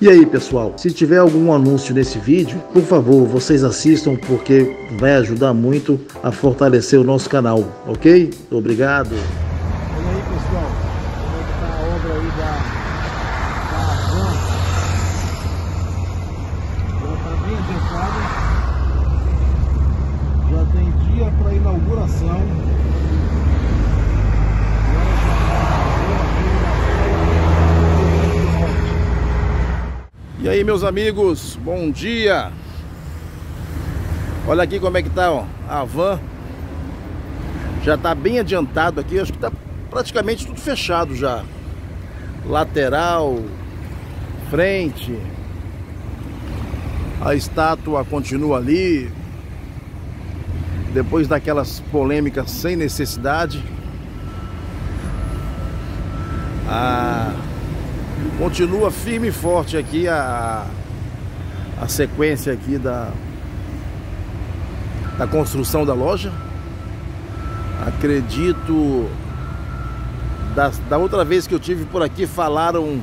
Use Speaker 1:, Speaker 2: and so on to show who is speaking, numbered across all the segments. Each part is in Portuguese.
Speaker 1: E aí, pessoal, se tiver algum anúncio nesse vídeo, por favor, vocês assistam porque vai ajudar muito a fortalecer o nosso canal, ok? Obrigado.
Speaker 2: Olha aí, pessoal, como é que tá a obra aí da, da van. Já tá bem adiantada. Já tem dia para inauguração.
Speaker 3: E aí, meus amigos, bom dia. Olha aqui como é que tá, ó, a van. Já tá bem adiantado aqui, acho que tá praticamente tudo fechado já. Lateral, frente. A estátua continua ali. Depois daquelas polêmicas sem necessidade. A Continua firme e forte aqui a, a sequência aqui da, da construção da loja. Acredito da, da outra vez que eu tive por aqui falaram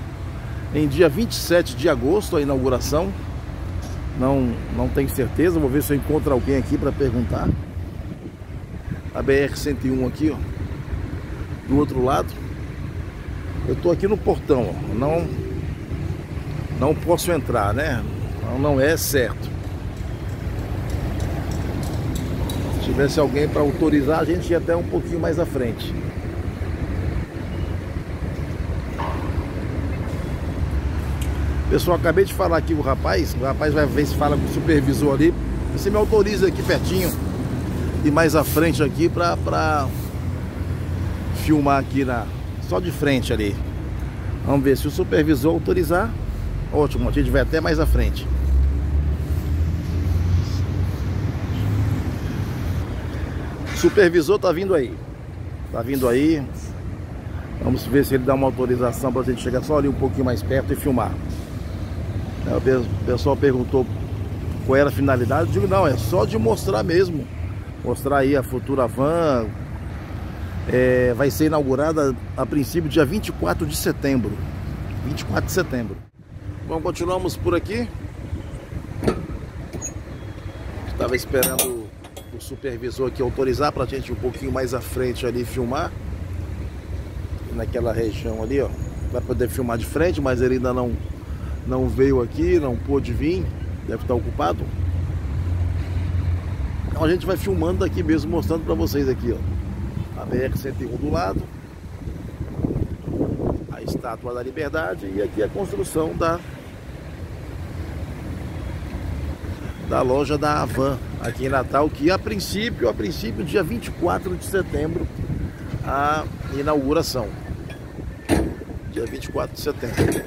Speaker 3: em dia 27 de agosto a inauguração. Não, não tenho certeza, vou ver se eu encontro alguém aqui para perguntar. A BR-101 aqui, ó, do outro lado. Eu tô aqui no portão, ó. não não posso entrar, né? Não, não é certo. Se tivesse alguém para autorizar, a gente ia até um pouquinho mais à frente. Pessoal, acabei de falar aqui o rapaz, o rapaz vai ver se fala com o supervisor ali. Você me autoriza aqui pertinho e mais à frente aqui para filmar aqui na, só de frente ali. Vamos ver se o supervisor autorizar. Ótimo, a gente vai até mais à frente. Supervisor tá vindo aí. Tá vindo aí. Vamos ver se ele dá uma autorização para a gente chegar só ali um pouquinho mais perto e filmar. É, o pessoal perguntou qual era a finalidade. Eu digo, não, é só de mostrar mesmo. Mostrar aí a futura van, é, vai ser inaugurada a princípio dia 24 de setembro. 24 de setembro. Bom, continuamos por aqui. Estava esperando o supervisor aqui autorizar para a gente um pouquinho mais à frente ali filmar. Naquela região ali, ó. Vai poder filmar de frente, mas ele ainda não, não veio aqui, não pôde vir. Deve estar ocupado. Então a gente vai filmando aqui mesmo, mostrando para vocês aqui, ó a BR-101 do lado, a Estátua da Liberdade e aqui a construção da, da loja da Avan aqui em Natal, que a princípio, a princípio, dia 24 de setembro, a inauguração. Dia 24 de setembro.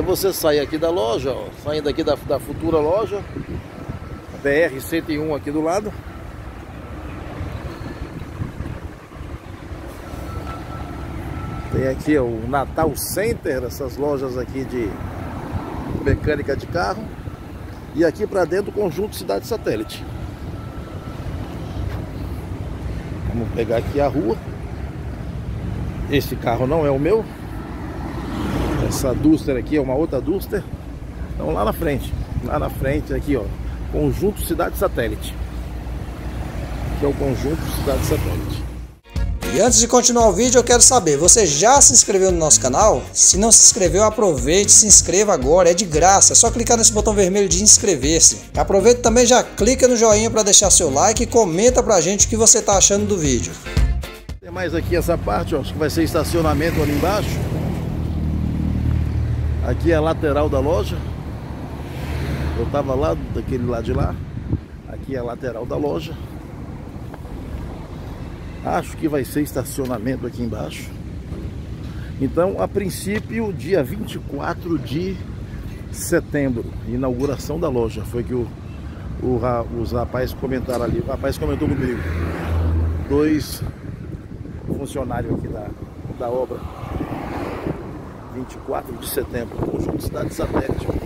Speaker 3: Aí você sai aqui da loja, ó, saindo aqui da, da futura loja, BR-101 aqui do lado. Tem aqui ó, o Natal Center, essas lojas aqui de mecânica de carro. E aqui para dentro o conjunto Cidade Satélite. Vamos pegar aqui a rua. Esse carro não é o meu. Essa Duster aqui é uma outra Duster. Então lá na frente, lá na frente aqui ó, Conjunto Cidade Satélite. Aqui é o Conjunto Cidade Satélite.
Speaker 4: E antes de continuar o vídeo, eu quero saber, você já se inscreveu no nosso canal? Se não se inscreveu, aproveite, se inscreva agora, é de graça, é só clicar nesse botão vermelho de inscrever-se. Aproveita também, já clica no joinha para deixar seu like e comenta pra gente o que você tá achando do vídeo.
Speaker 3: Tem mais aqui essa parte, ó, acho que vai ser estacionamento ali embaixo. Aqui é a lateral da loja. Eu tava lá daquele lado de lá. Aqui é a lateral da loja. Acho que vai ser estacionamento aqui embaixo. Então, a princípio, dia 24 de setembro, inauguração da loja. Foi que o, o, os rapazes comentaram ali. O rapaz comentou comigo. Dois funcionários aqui da, da obra. 24 de setembro, conjunto Cidade Satélite.